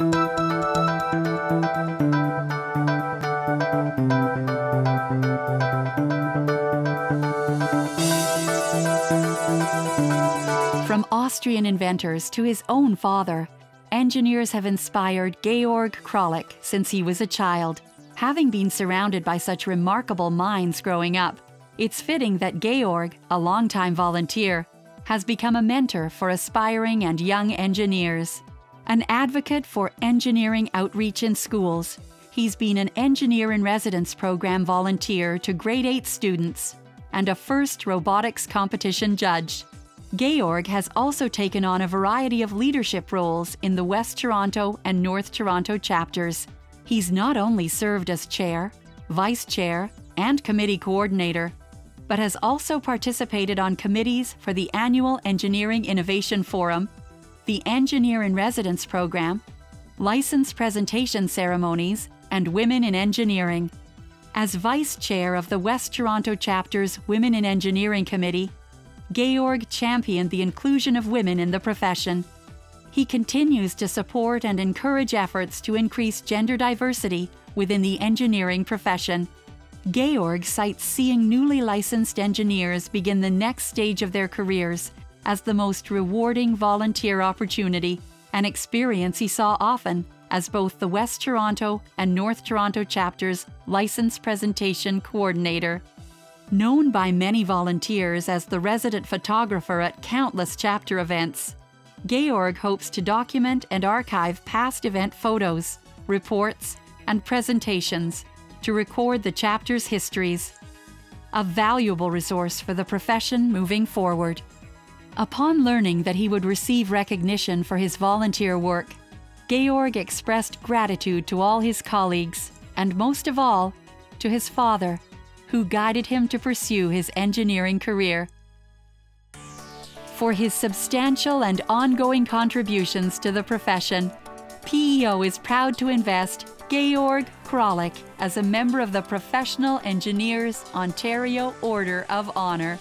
From Austrian inventors to his own father, engineers have inspired Georg Kralik since he was a child. Having been surrounded by such remarkable minds growing up, it's fitting that Georg, a longtime volunteer, has become a mentor for aspiring and young engineers. An advocate for engineering outreach in schools, he's been an Engineer in Residence program volunteer to grade 8 students and a first robotics competition judge. Georg has also taken on a variety of leadership roles in the West Toronto and North Toronto chapters. He's not only served as chair, vice chair, and committee coordinator, but has also participated on committees for the annual Engineering Innovation Forum, the Engineer in Residence program, license presentation ceremonies, and Women in Engineering. As vice chair of the West Toronto chapter's Women in Engineering Committee, Georg championed the inclusion of women in the profession. He continues to support and encourage efforts to increase gender diversity within the engineering profession. Georg cites seeing newly licensed engineers begin the next stage of their careers as the most rewarding volunteer opportunity, an experience he saw often as both the West Toronto and North Toronto chapters license presentation coordinator. Known by many volunteers as the resident photographer at countless chapter events, Georg hopes to document and archive past event photos, reports, and presentations to record the chapter's histories. A valuable resource for the profession moving forward. Upon learning that he would receive recognition for his volunteer work, Georg expressed gratitude to all his colleagues, and most of all, to his father, who guided him to pursue his engineering career. For his substantial and ongoing contributions to the profession, PEO is proud to invest Georg Kralik as a member of the Professional Engineers Ontario Order of Honour.